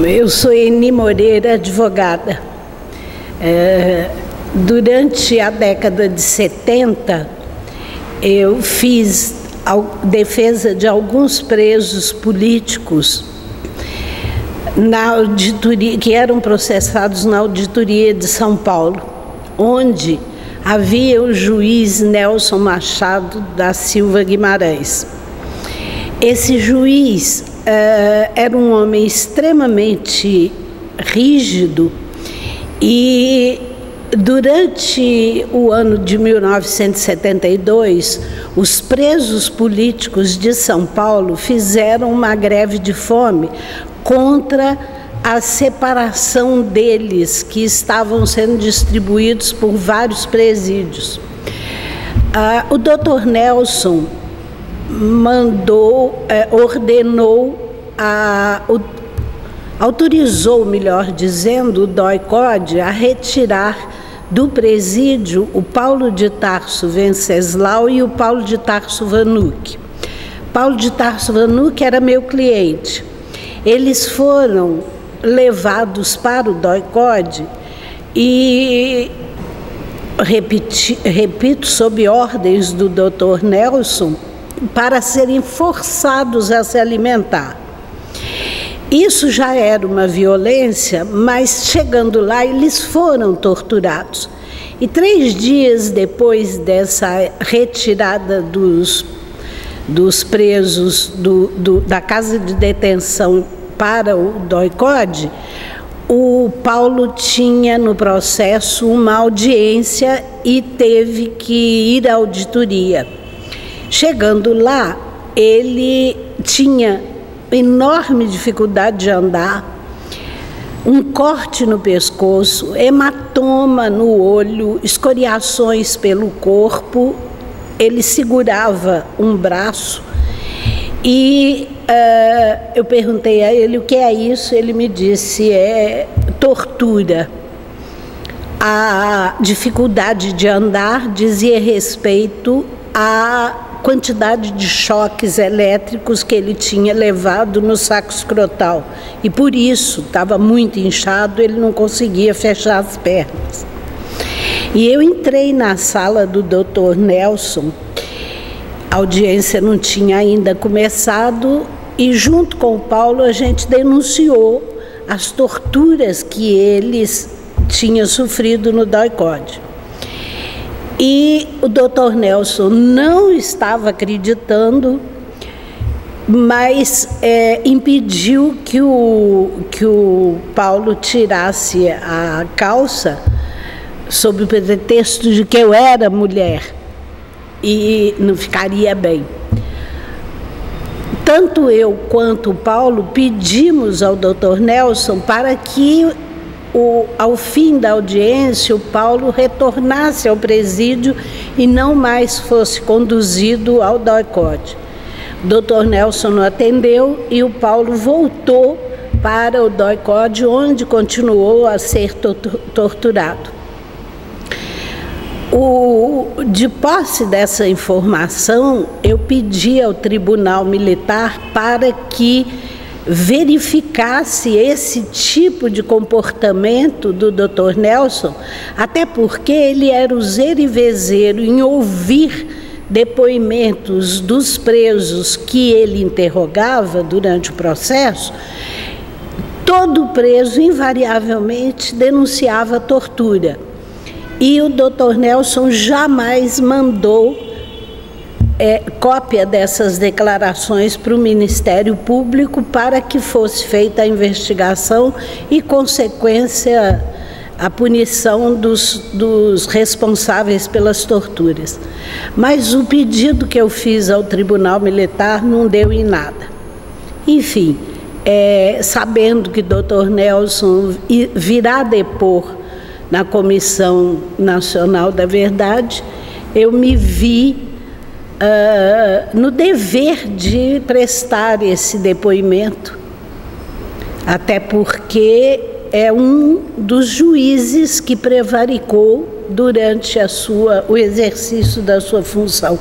Eu sou Eni Moreira, advogada. É, durante a década de 70, eu fiz defesa de alguns presos políticos na auditoria, que eram processados na auditoria de São Paulo, onde havia o juiz Nelson Machado da Silva Guimarães. Esse juiz uh, era um homem extremamente rígido e durante o ano de 1972, os presos políticos de São Paulo fizeram uma greve de fome contra a separação deles, que estavam sendo distribuídos por vários presídios. Uh, o doutor Nelson mandou, é, ordenou, a, o, autorizou, melhor dizendo, o DOI-CODE a retirar do presídio o Paulo de Tarso Venceslau e o Paulo de Tarso Vanuc. Paulo de Tarso Vanuc era meu cliente. Eles foram levados para o DOI-CODE e repeti, repito, sob ordens do Dr. Nelson, para serem forçados a se alimentar. Isso já era uma violência, mas chegando lá, eles foram torturados. E três dias depois dessa retirada dos, dos presos do, do, da casa de detenção para o DOICOD, o Paulo tinha no processo uma audiência e teve que ir à auditoria. Chegando lá, ele tinha enorme dificuldade de andar, um corte no pescoço, hematoma no olho, escoriações pelo corpo. Ele segurava um braço e uh, eu perguntei a ele o que é isso. Ele me disse: é tortura. A dificuldade de andar dizia respeito a quantidade de choques elétricos que ele tinha levado no saco escrotal. E por isso estava muito inchado, ele não conseguia fechar as pernas. E eu entrei na sala do Dr. Nelson, a audiência não tinha ainda começado, e junto com o Paulo a gente denunciou as torturas que eles tinham sofrido no DOI-CODE. E o doutor Nelson não estava acreditando, mas é, impediu que o, que o Paulo tirasse a calça sob o pretexto de que eu era mulher e não ficaria bem. Tanto eu quanto o Paulo pedimos ao doutor Nelson para que o, ao fim da audiência, o Paulo retornasse ao presídio e não mais fosse conduzido ao DOICOD. O doutor Nelson não atendeu e o Paulo voltou para o DOICOD, onde continuou a ser torturado. O, de posse dessa informação, eu pedi ao Tribunal Militar para que verificasse esse tipo de comportamento do Dr. Nelson, até porque ele era o zerivezeiro em ouvir depoimentos dos presos que ele interrogava durante o processo, todo preso invariavelmente denunciava tortura. E o Dr. Nelson jamais mandou é, cópia dessas declarações para o Ministério Público para que fosse feita a investigação e, consequência, a punição dos, dos responsáveis pelas torturas. Mas o pedido que eu fiz ao Tribunal Militar não deu em nada. Enfim, é, sabendo que Dr. Nelson virá depor na Comissão Nacional da Verdade, eu me vi uh, no dever de prestar esse depoimento, até porque é um dos juízes que prevaricou durante a sua, o exercício da sua função.